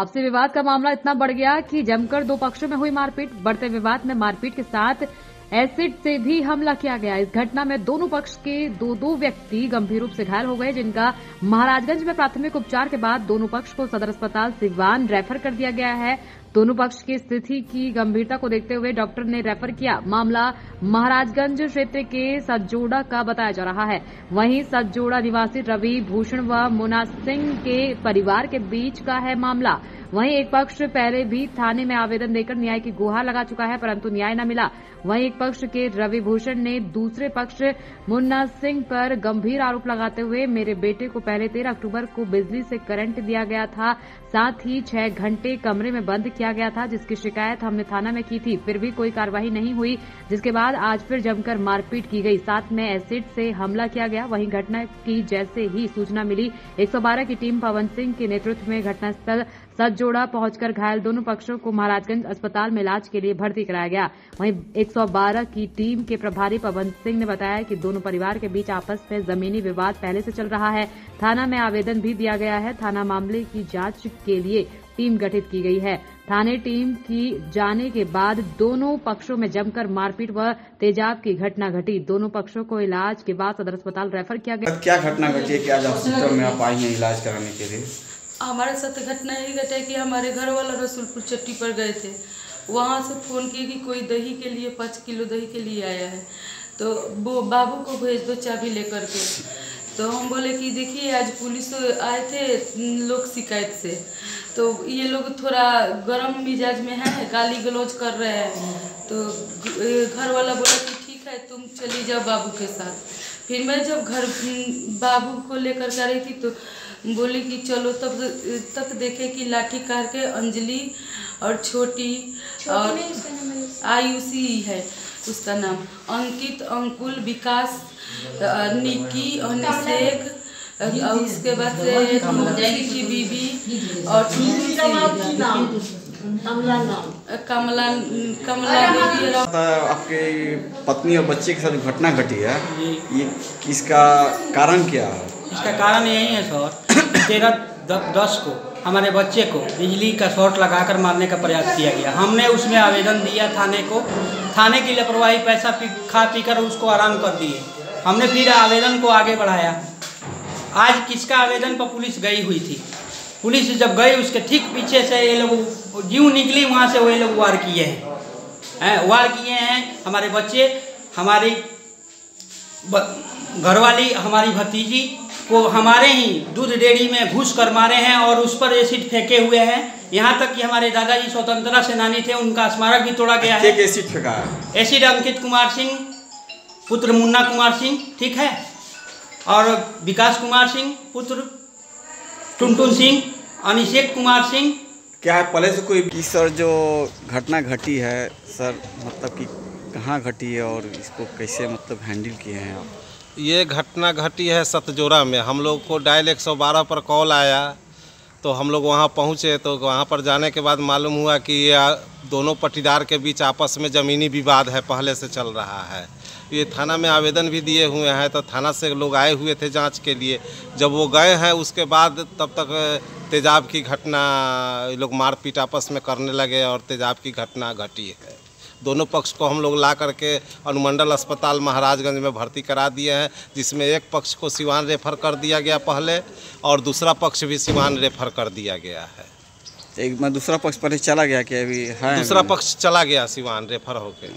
आपसी विवाद का मामला इतना बढ़ गया कि जमकर दो पक्षों में हुई मारपीट। बढ़ते विवाद में मारपीट के साथ एसिड से भी हमला किया गया। इस घटना में दोनों पक्ष के दो दो व्यक्ति गंभीर रूप से घायल हो गए, जिनका महाराजगंज में प्राथमिक उपचार के बाद दोनों पक्ष को सदर अस्पताल सिवान रेफर कर दिया गया है। दोनों पक्ष की स्थिति की गंभीरता को देखते हुए डॉक्टर ने रेफर किया। मामला महाराजगंज क्षेत्र के सज्जोड़ा का बताया जा रहा है। वहीं सज्जोड़ा निवासी रवि भूषण व मुना सिंह के परिवार के बीच का है मामला। वहीं एक पक्ष पहले भी थाने में आवेदन देकर न्याय की गुहार लगा चुका है, परंतु न्याय न मिला। वहीं एक पक्ष के रवि भूषण ने दूसरे पक्ष मुन्ना सिंह पर गंभीर आरोप लगाते हुए मेरे बेटे को पहले तेरह अक्टूबर को बिजली से करंट दिया गया था, साथ ही छह घंटे कमरे में बंद किया गया था, जिसकी शिकायत हमने थाना में की थी। फिर भी कोई कार्रवाई नहीं हुई, जिसके बाद आज फिर जमकर मारपीट की गई। साथ में एसिड से हमला किया गया। वहीं घटना की जैसे ही सूचना मिली 112 की टीम पवन सिंह के नेतृत्व में घटनास्थल सज्जोड़ा पहुंचकर घायल दोनों पक्षों को महाराजगंज अस्पताल में इलाज के लिए भर्ती कराया गया। वहीं 112 की टीम के प्रभारी पवन सिंह ने बताया कि दोनों परिवार के बीच आपस में जमीनी विवाद पहले से चल रहा है। थाना में आवेदन भी दिया गया है। थाना मामले की जाँच के लिए टीम गठित की गई है। थाने टीम की जाने के बाद दोनों पक्षों में जमकर मारपीट व तेजाब की घटना घटी। दोनों पक्षों को इलाज के बाद सदर अस्पताल रेफर किया गया। क्या घटना घटी है? कि आज हॉस्पिटल में आप आई हैं इलाज कराने के लिए? हमारे साथ घटना यही घटा कि हमारे घर वाला रसूलपुर चट्टी पर गए थे। वहाँ से फ़ोन किए कि कोई दही के लिए पाँच किलो दही के लिए आया है। तो वो बाबू को भेज दो चाबी लेकर के। तो हम बोले कि देखिए आज पुलिस आए थे लोग शिकायत से। तो ये लोग थोड़ा गर्म मिजाज में है गाली गलौज कर रहे हैं। तो घर वाला बोला कि ठीक है तुम चली जाओ बाबू के साथ। फिर मैं जब घर बाबू को लेकर जा रही थी तो बोली कि चलो तब तक देखे कि लाठी कार के अंजलि और छोटी और आयुषी है उसका नाम। अंकित अंकुल विकास निकी अनिषेक और उसके बाद से की बीबी और कमला कमला देवी आपके पत्नी और बच्चे के साथ घटना घटी है। ये किसका कारण क्या है? इसका कारण यही है सर तेरह दस को हमारे बच्चे को बिजली का शॉर्ट लगाकर मारने का प्रयास किया गया। हमने उसमें आवेदन दिया थाने को। थाने की लापरवाही पैसा पी खा पी कर उसको आराम कर दिए। हमने फिर आवेदन को आगे बढ़ाया। आज किसका आवेदन पर पुलिस गई हुई थी? पुलिस जब गई उसके ठीक पीछे से ये लोग जीव निकली वहाँ से वो लोग वार किए हैं। है वार किए हैं हमारे बच्चे हमारी घरवाली हमारी भतीजी को हमारे ही दूध डेयरी में घुस कर मारे हैं और उस पर एसिड फेंके हुए हैं। यहाँ तक कि हमारे दादाजी स्वतंत्रता सेनानी थे उनका स्मारक भी तोड़ा गया है। एसिड फेंका? एसिड अंकित कुमार सिंह पुत्र मुन्ना कुमार सिंह ठीक है? और विकास कुमार सिंह पुत्र टुनटुन सिंह अनिषेक कुमार सिंह। क्या है पहले से कोई की सर जो घटना घटी है सर मतलब कि कहाँ घटी है और इसको कैसे मतलब हैंडल किए हैं आप? ये घटना घटी है सतजोरा में। हम लोग को डायल 112 पर कॉल आया तो हम लोग वहाँ पहुँचे तो वहाँ पर जाने के बाद मालूम हुआ कि ये दोनों पटीदार के बीच आपस में ज़मीनी विवाद है पहले से चल रहा है। ये थाना में आवेदन भी दिए हुए हैं तो थाना से लोग आए हुए थे जाँच के लिए। जब वो गए हैं उसके बाद तब तक तेजाब की घटना लोग मारपीट आपस में करने लगे और तेजाब की घटना घटी। है दोनों पक्ष को हम लोग ला करके अनुमंडल अस्पताल महाराजगंज में भर्ती करा दिए हैं जिसमें एक पक्ष को सिवान रेफर कर दिया गया पहले और दूसरा पक्ष भी सिवान रेफर कर दिया गया है। एक दूसरा पक्ष पर चला गया कि अभी है दूसरा पक्ष चला गया सिवान रेफर होकर